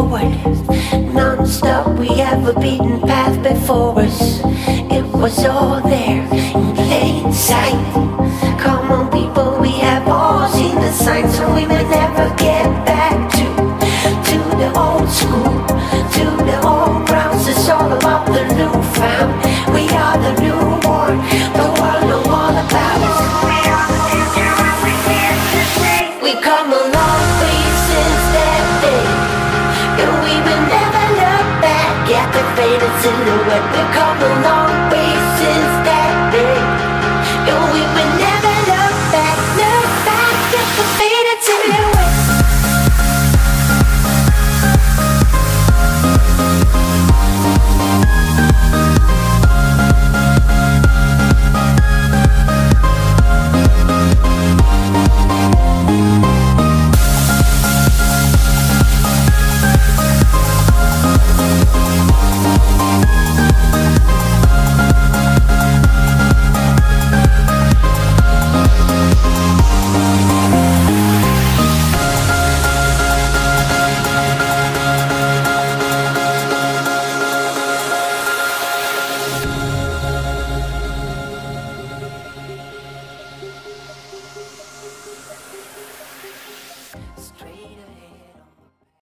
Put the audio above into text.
forward. Non-stop, we have a beaten path before us. It was all there in plain sight. Come on, people, we have all seen the signs, so we faded silhouette. a couple long faces.